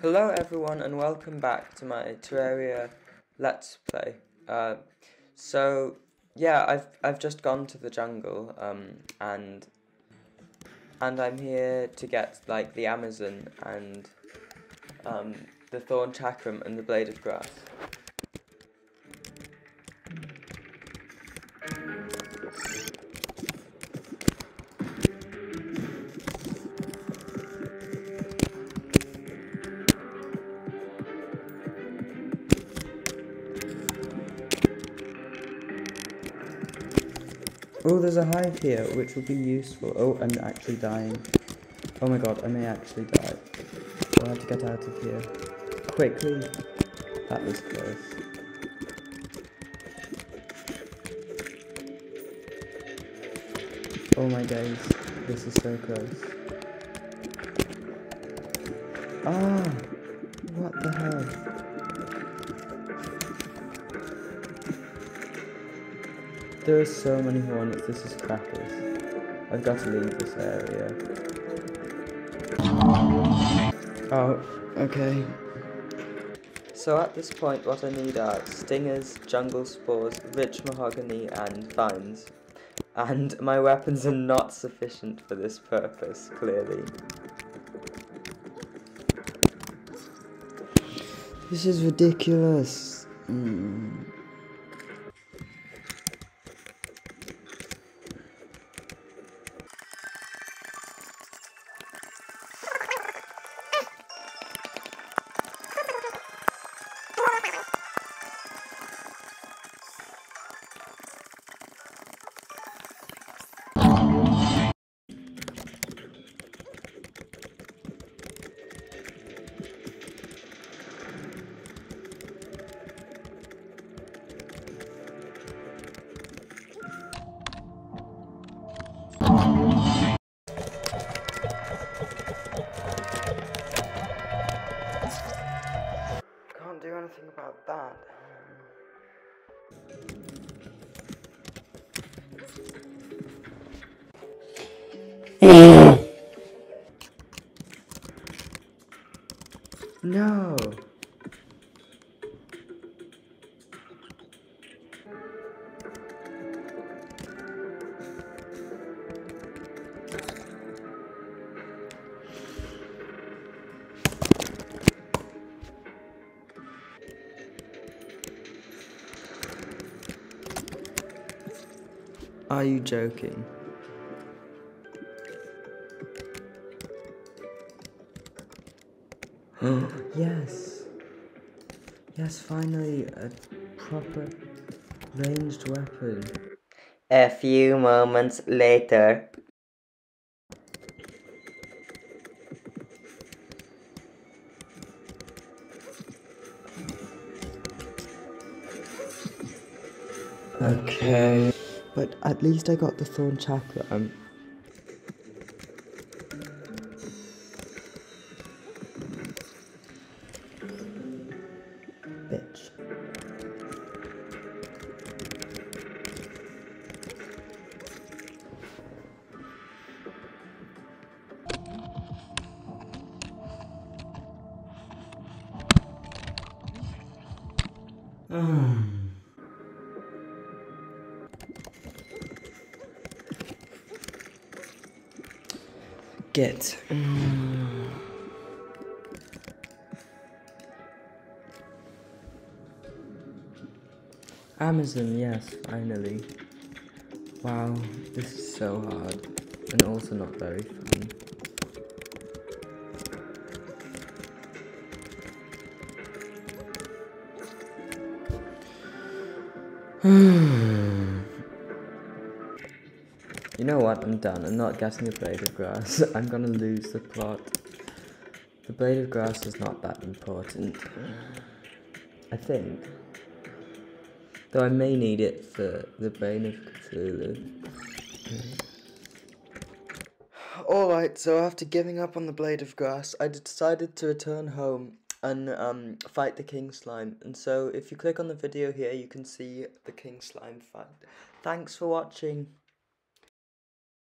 Hello everyone and welcome back to my Terraria Let's Play. Uh, so yeah, I've I've just gone to the jungle um, and and I'm here to get like the Amazon and um, the Thorn Chakram and the Blade of Grass. Oh, there's a hive here, which will be useful. Oh, I'm actually dying. Oh my god, I may actually die. I have to get out of here. Quickly. That was close. Oh my days, this is so close. Ah! What the hell? There are so many hornets, this is crackers. I've got to leave this area. Oh, okay. So at this point what I need are stingers, jungle spores, rich mahogany and vines. And my weapons are not sufficient for this purpose, clearly. This is ridiculous. Mm. Anything that. Mm. no. Are you joking? yes. Yes, finally, a proper ranged weapon. A few moments later. Okay. But at least I got the thorn chakram. Um, bitch. Mm. Amazon, yes, finally. Wow, this is so hard. And also not very fun. You know what? I'm done. I'm not getting a blade of grass. I'm gonna lose the plot. The blade of grass is not that important. I think. Though I may need it for the Bane of Cthulhu. Alright, so after giving up on the blade of grass, I decided to return home and um, fight the king slime. And so if you click on the video here, you can see the king slime fight. Thanks for watching.